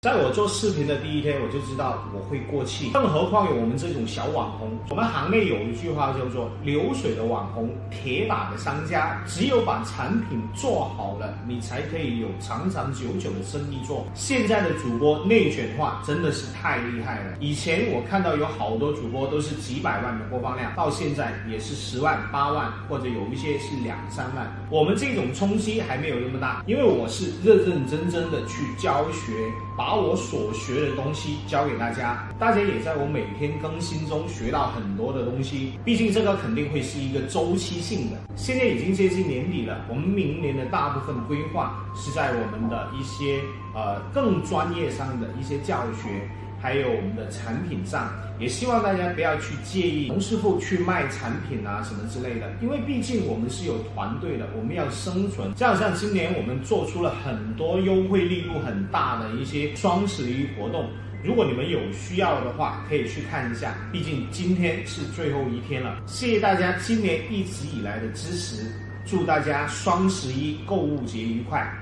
在我做视频的第一天，我就知道我会过气，更何况有我们这种小网红。我们行内有一句话叫做“流水的网红，铁打的商家”。只有把产品做好了，你才可以有长长久久的生意做。现在的主播内卷化真的是太厉害了。以前我看到有好多主播都是几百万的播放量，到现在也是十万、八万，或者有一些是两三万。我们这种冲击还没有那么大，因为我是认认真真的去教学，把。把我所学的东西教给大家，大家也在我每天更新中学到很多的东西。毕竟这个肯定会是一个周期性的。现在已经接近年底了，我们明年的大部分规划是在我们的一些呃更专业上的一些教学。还有我们的产品上，也希望大家不要去介意龙师傅去卖产品啊什么之类的，因为毕竟我们是有团队的，我们要生存。就好像今年我们做出了很多优惠力度很大的一些双十一活动，如果你们有需要的话，可以去看一下。毕竟今天是最后一天了，谢谢大家今年一直以来的支持，祝大家双十一购物节愉快。